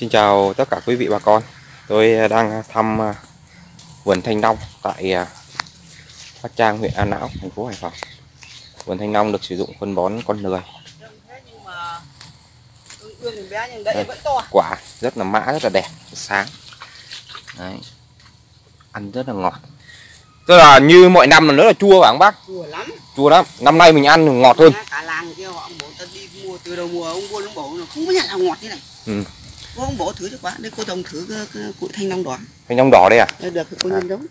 Xin chào tất cả quý vị bà con. Tôi đang thăm à, vườn thanh long tại à, Bát Trang, huyện An Lão, thành phố Hải Phòng. Vườn thanh long được sử dụng phân bón con lười Đây, Quả rất là mã, rất là đẹp, sáng. Đấy. Ăn rất là ngọt. Tức là như mọi năm là rất là chua không bác? chua lắm. Chua lắm, năm nay mình ăn ngọt hơn. Cả làng kia ông bố ta đi mua từ đầu mùa ông buôn ông bố nó không có nhận là ngọt thế này. Ừ. cô ông bố thử cho quá đây cô trồng thử củi thanh long đỏ Thanh long đỏ đây à? đây được cô nhân giống.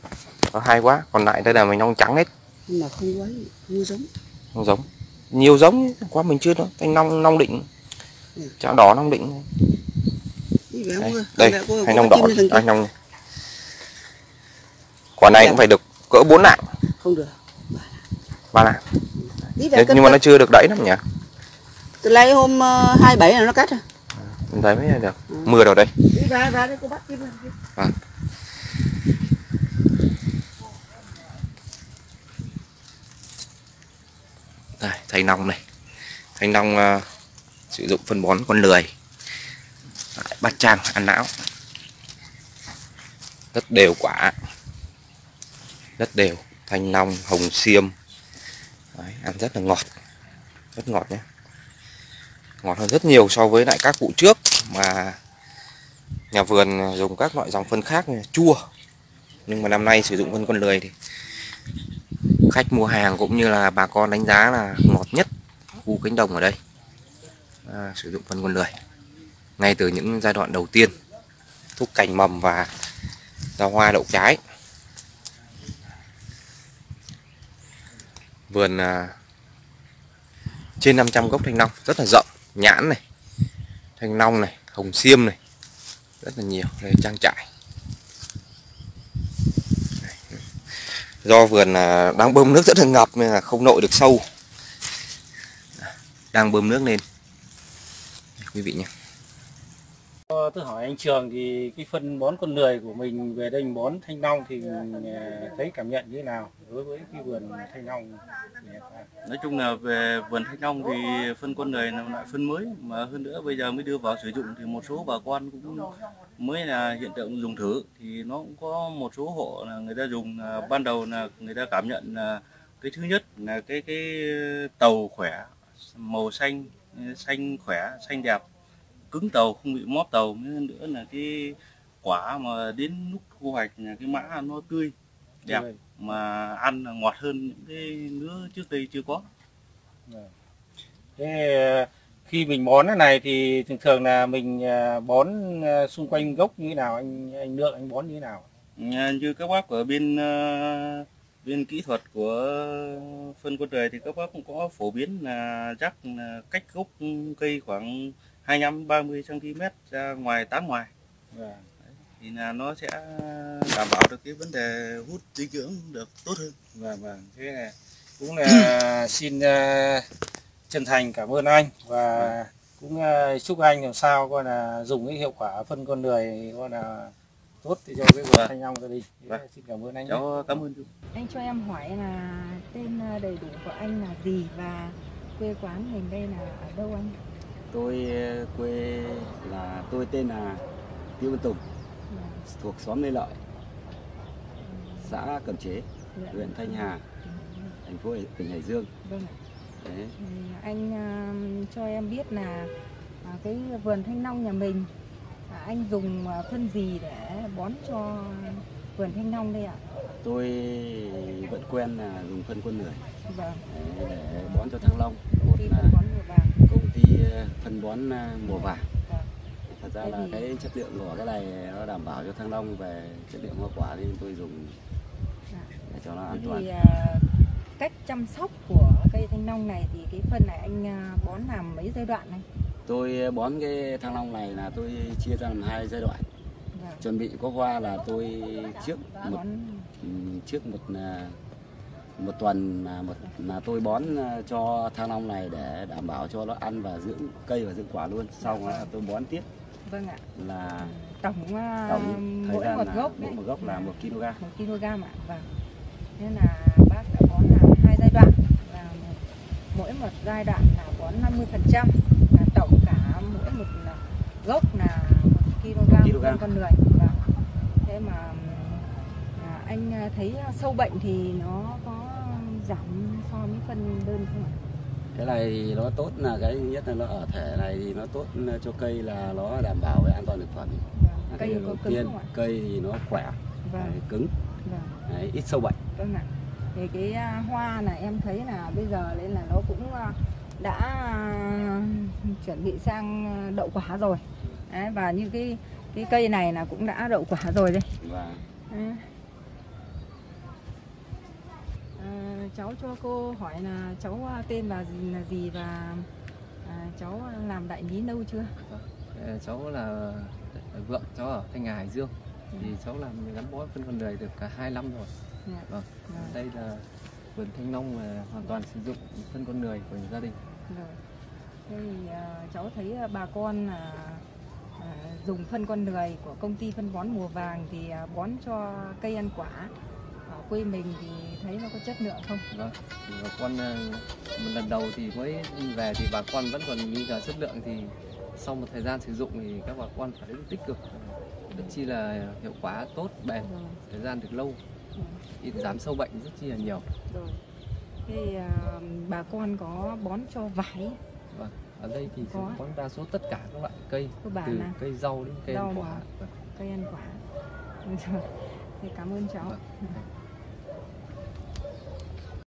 Nó hay quá, còn lại đây là mình long trắng hết. Nhưng mà không không có giống. Không giống. Nhiều giống, qua mình chưa đó Thanh long, long định. Ừ. Chả đỏ long định. Đây, đây thanh long đỏ thằng thanh long. Quả này Đẹp. cũng phải được cỡ bốn lạng. Không được. Ba lạng. Cất nhưng mà nó chưa được đẩy lắm nhỉ? Từ lấy hôm uh, 27 là nó cắt rồi. Mình thấy mới được. Mưa rồi đây. Về đây thanh long này. Thanh long ờ, sử dụng phân bón con lười. Bát trang ăn não. Rất đều quả. Rất đều thanh long hồng xiêm. Đấy, ăn rất là ngọt. Rất ngọt nhé. Ngọt hơn rất nhiều so với lại các vụ trước mà nhà vườn dùng các loại dòng phân khác như chua. Nhưng mà năm nay sử dụng phân con lười thì khách mua hàng cũng như là bà con đánh giá là ngọt nhất khu cánh đồng ở đây. À, sử dụng phân con lười. Ngay từ những giai đoạn đầu tiên thúc cành mầm và ra hoa đậu trái. Vườn à, trên 500 gốc thanh long rất là rộng nhãn này thanh long này hồng xiêm này rất là nhiều đây trang trại do vườn à, đang bơm nước rất là ngập nên là không nội được sâu. Đang bơm nước lên. Quý vị nhé. Ờ, tôi hỏi anh Trường thì cái phân bón con lười của mình về đây mình bón thanh long thì mình thấy cảm nhận như thế nào đối với cái vườn thanh long nói chung là về vườn thanh long thì phân con người là loại phân mới, mà hơn nữa bây giờ mới đưa vào sử dụng thì một số bà con cũng mới là hiện tượng dùng thử, thì nó cũng có một số hộ là người ta dùng là ban đầu là người ta cảm nhận là cái thứ nhất là cái cái tàu khỏe, màu xanh xanh khỏe, xanh đẹp cứng tàu không bị móp tàu. Mới hơn nữa là cái quả mà đến lúc thu hoạch là cái mã nó tươi đẹp mà ăn là ngọt hơn những cái lứa trước đây chưa có. Thế ờ, khi mình bón cái này thì thường thường là mình ờ, bón ờ, xung quanh gốc như thế nào? Anh anh Lượng anh bón như thế nào? Như các bác ở bên bên kỹ thuật của phân con trời thì các bác cũng có phổ biến là chắc là cách gốc cây khoảng 25 30 cm ra ngoài tán ngoài Vâng. thì là nó sẽ đảm bảo được cái vấn đề hút dinh dưỡng được tốt hơn. Vâng vâng. Thế là cũng là xin ờ, chân thành cảm ơn anh và cũng ờ, chúc anh làm sao coi là dùng cái hiệu quả phân con lười coi là tốt để cho cái vườn Vâng. thanh long gia đình. Vâng. Xin cảm ơn anh. nhé. Cháu cảm ơn chú. Anh cho em hỏi là tên ờ, đầy đủ của anh là gì và quê quán mình đây là ở đâu anh? Tôi ờ, quê là tôi tên là Tiêu Văn Tùng, Vâng, thuộc xóm Lê Lợi, xã Cẩm Chế, dạ, huyện Thanh Hà, thành phố tỉnh Hải Dương. Vâng. Đấy. Anh cho em biết là à, cái vườn thanh long nhà mình à, anh dùng ờ, phân gì để bón cho vườn thanh long đây ạ? Tôi vẫn quen là dùng phân quân lười Vâng, để bón cho thăng long. Một là bón công ty ờ, phân bón ờ, mùa vàng. Thật ra là cái chất lượng của cái này nó đảm bảo cho thăng long về chất lượng hoa quả nên tôi dùng để cho nó an toàn. à, cách chăm sóc của cây thanh long này thì cái phân này anh bón làm mấy giai đoạn này? Tôi bón cái thăng long này là tôi chia ra làm hai giai đoạn. Vâng. Chuẩn bị có hoa là tôi trước một trước một một tuần là một là tôi bón à, cho thang long này để đảm bảo cho nó ăn và dưỡng cây và dưỡng quả luôn xong là tôi bón tiếp vâng ạ. là Tổng, à, tổng mỗi một là gốc mỗi một gốc là một kg một kg ạ. Vâng. Thế là bác đã bón là hai giai đoạn và mỗi một giai đoạn là bón 50% là tổng cả mỗi một gốc là 1 kg. phân con người vâng. thế mà anh à, thấy sâu bệnh thì nó có giảm so với phân đơn không ạ? Cái này thì nó tốt là cái thứ nhất là nó ở thể này thì nó tốt cho cây là nó đảm bảo về an toàn thực phẩm. Vâng. cây đầu tiên cây thì nó khỏe vâng. cứng. Vâng. Đấy, ít sâu bệnh. Vâng ạ. Thì cái à, hoa là em thấy là bây giờ lên là nó cũng à, đã à, chuẩn bị sang à, đậu quả rồi. Đấy, và như cái cái cây này là cũng đã đậu quả rồi đây. Đấy. À, cháu cho cô hỏi là cháu à, tên là gì là gì và à, cháu làm đại lý lâu chưa Ờ, cháu là vượng cháu ở thanh hà hải dương thì cháu làm gắn bó phân con đời được cả hai năm rồi Dạ. vâng Vâng. đây là vườn thanh long là hoàn toàn sử dụng phân con người của gia đình Rồi. Thế thì à, cháu thấy à, bà con là à, dùng phân con người của công ty phân bón mùa vàng thì à, bón cho cây ăn quả quê mình thì thấy nó có chất lượng không? vâng thì bà con ờ, một lần đầu thì mới về thì bà con vẫn còn nghi ngờ chất lượng thì sau một thời gian sử dụng thì các bà con phản ứng tích cực rất chi là hiệu quả tốt bền Rồi, thời gian được lâu ít giảm sâu bệnh rất chi là nhiều rồi. Thế à, bà con có bón cho vải vâng ở đây thì Có. có đa số tất cả các loại cây từ là cây rau đến cây Rau ăn quả mà. Vâng. cây ăn quả. Thế cảm ơn cháu. Vâng.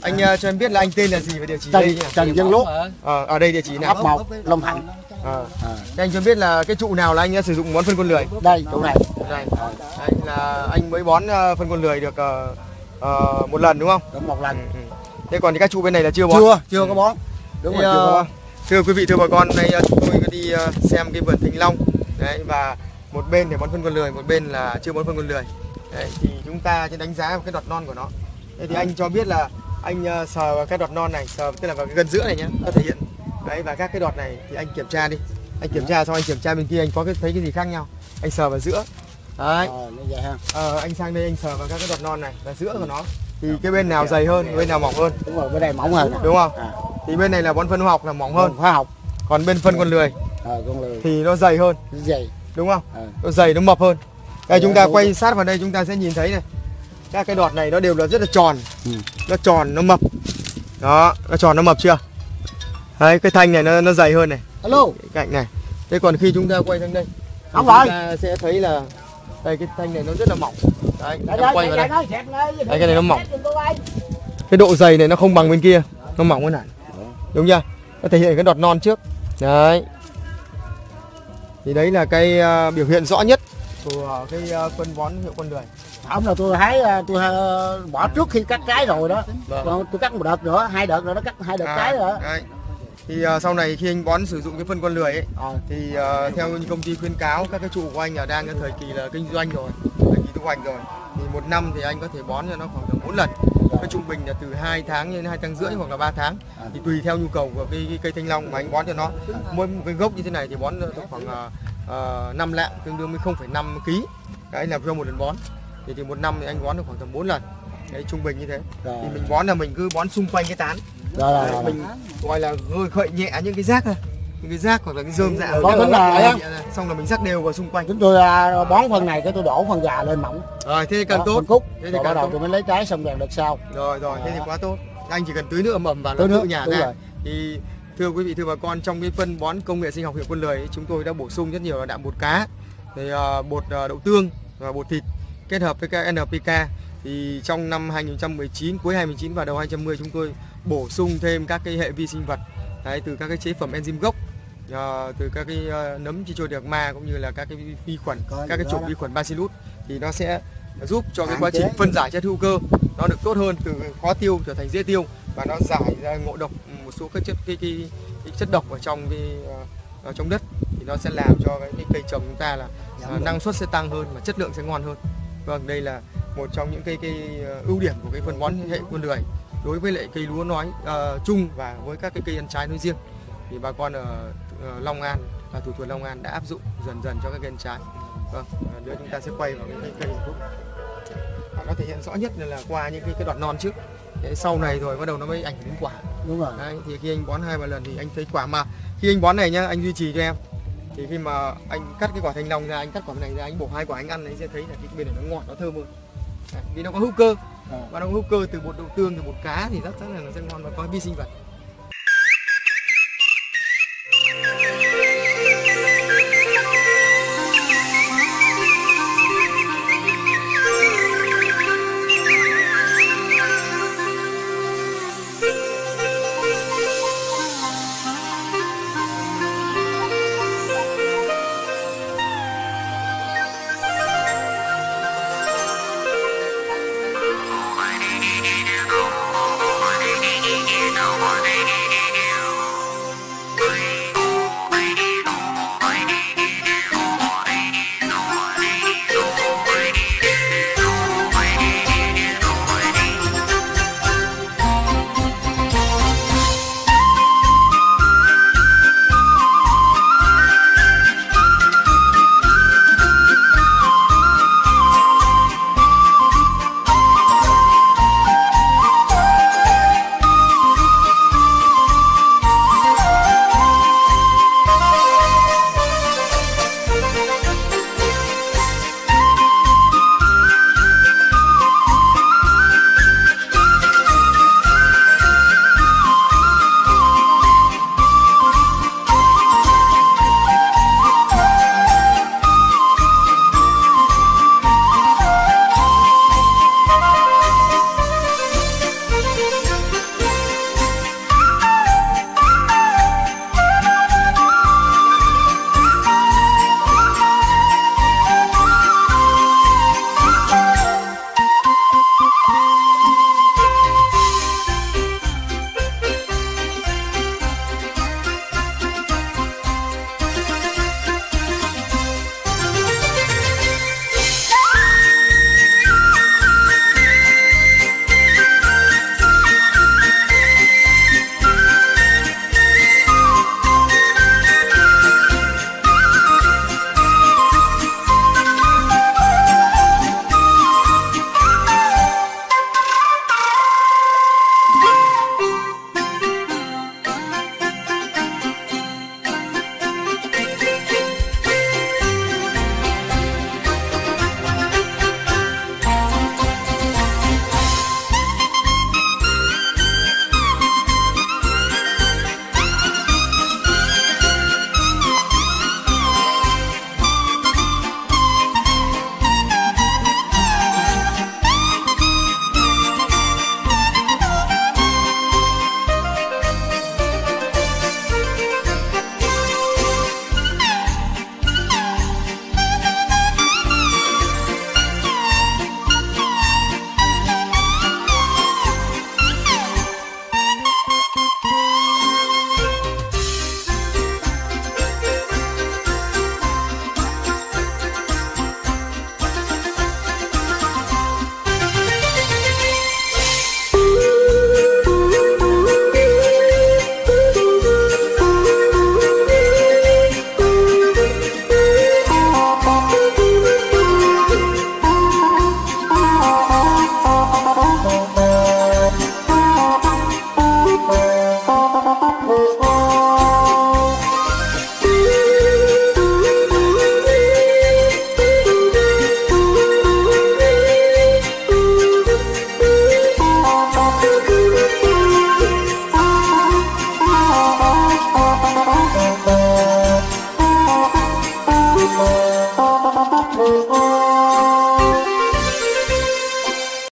Anh ờ, cho em biết là anh tên là gì và địa chỉ Trần, đây nhỉ? Trần Dương Lốt Ờ, ở đây địa chỉ nào? ấp một Long Hạnh Ờ. à, anh cho biết là cái trụ nào là anh đã sử dụng bón phân con lười? đây chỗ này Đây. Đây là anh mới bón phân con lười được ờ, ờ, một lần đúng không? đúng một lần Ừ, ừ. Thế còn thì các trụ bên này là chưa bón? chưa chưa có bón đúng Thế, rồi chưa có bón thưa quý vị thưa bà con, nay chúng tôi đi xem cái vườn thanh long đấy và một bên thì bón phân con lười, một bên là chưa bón phân con lười. Đấy, thì chúng ta sẽ đánh giá cái đọt non của nó. Thế thì anh cho biết là anh ờ, sờ vào cái đọt non này, sờ tức là vào cái gân giữa này nhé, nó thể hiện. Đấy và các cái đọt này thì anh kiểm tra đi. Anh kiểm tra xong anh kiểm tra bên kia anh có cái thấy cái gì khác nhau. Anh sờ vào giữa. Đấy. Ờ, Ờ, anh sang đây anh sờ vào các cái đọt non này và giữa của nó thì cái bên nào dày hơn, bên nào mỏng hơn, đúng rồi bên đây mỏng hơn đúng không? À. Thì bên này là bón phân hóa học là mỏng hơn, hóa học còn bên phân con lười ờ, con lười thì nó dày hơn, gì đúng không? Ờ. Nó dày nó mập hơn. Đây Dạ, chúng ta quay sát vào đây chúng ta sẽ nhìn thấy này. Các cái đọt này nó đều là rất là tròn. Ừ. Nó tròn nó mập. Đó, nó tròn nó mập chưa? Đấy, cái thanh này nó nó dày hơn này, alo cái cạnh này. Thế còn khi chúng ta quay sang đây, chúng rồi. ta sẽ thấy là đây cái thanh này nó rất là mỏng. Đấy, Đây, em đây, quay vào đây. Đấy, cái này nó mỏng. cái độ dày này nó không bằng bên kia nó mỏng hơn hẳn đúng chưa nó thể hiện cái đọt non trước đấy thì đấy là cái ờ, biểu hiện rõ nhất của cái ờ, phân bón hiệu con người không là tôi thấy ờ, tôi ờ, bỏ trước khi cắt trái rồi đó Vâng. còn tôi cắt một đợt nữa hai đợt rồi nó cắt hai đợt À, trái rồi đấy. thì ờ, sau này khi anh bón sử dụng cái phân con lười ấy Ờ. thì ờ, theo như công ty khuyến cáo các cái trụ của anh là đang cái thời kỳ là kinh doanh rồi thời kỳ thu hoạch rồi thì một năm thì anh có thể bón cho nó khoảng tầm 4 lần cái trung bình là từ 2 tháng đến 2 tháng rưỡi hoặc là 3 tháng À. thì tùy theo nhu cầu của cái, cái cây thanh long mà anh bón cho nó mỗi một cái gốc như thế này thì bón được khoảng uh, 5 lạng tương đương với 0,5 kg cái là cho một lần bón thì, thì một năm thì anh bón được khoảng tầm 4 lần. Đấy trung bình như thế. Rồi. thì mình bón là mình cứ bón xung quanh cái tán. Rồi rồi, rồi. mình gọi là gơi khợi nhẹ những cái rác thôi. Những cái rác hoặc là cái rơm dạ. Có tính là- xong là mình rắc đều vào xung quanh. Chúng tôi à, bón phần này cái tôi đổ phần già lên mỏng. Rồi thế thì càng tốt. cúc. Thế thì rồi càng đầu tôi mới lấy trái xong rồi đợt sau. Rồi rồi thế thì quá tốt. Anh chỉ cần tưới nước ẩm ẩm vào là Tưới nước, đúng ra. rồi. thì thưa quý vị thưa bà con trong cái phân bón công nghệ sinh học hiệu quân lười chúng tôi đã bổ sung rất nhiều là đạm bột cá thì ờ, bột ờ, đậu tương và bột thịt kết hợp với các NPK thì trong năm 2019 cuối 2019 và đầu 2020 chúng tôi bổ sung thêm các cái hệ vi sinh vật đấy, từ các cái chế phẩm enzyme gốc ờ, từ các cái ờ, nấm Trichoderma cũng như là các cái vi khuẩn Có các cái chủng vi khuẩn Bacillus thì nó sẽ giúp cho cái quá trình phân giải chất hữu cơ nó được tốt hơn từ khó tiêu trở thành dễ tiêu và nó giải ra ngộ độc một số các chất cái, cái, cái chất độc ở trong cái ờ, ở trong đất thì nó sẽ làm cho cái, cái cây trồng chúng ta là năng suất sẽ tăng hơn và chất lượng sẽ ngon hơn vâng đây là một trong những cái cái ờ, ưu điểm của cái phân bón hệ quân lười đối với lại cây lúa nói ờ, chung và với các cái cây ăn trái nói riêng. Thì bà con ở ờ, Long An và thủ thuật Long An đã áp dụng dần dần cho các cây ăn trái. Vâng nữa chúng ta sẽ quay vào cái cây cây Và nó thể hiện rõ nhất là qua những cái cái đoạn non trước. Thế sau này rồi bắt đầu nó mới ảnh hưởng đến quả. Đúng rồi. Đấy, thì khi anh bón hai ba lần thì anh thấy quả mà. Khi anh bón này nhá anh duy trì cho em thì khi mà anh cắt cái quả thanh long ra anh cắt quả này ra anh bổ hai quả anh ăn anh sẽ thấy là cái bên này nó ngọt nó thơm hơn. Vì nó có hữu cơ. À. và nó có hữu cơ từ bột đậu tương từ bột cá thì rất chắc là nó sẽ ngon và có vi sinh vật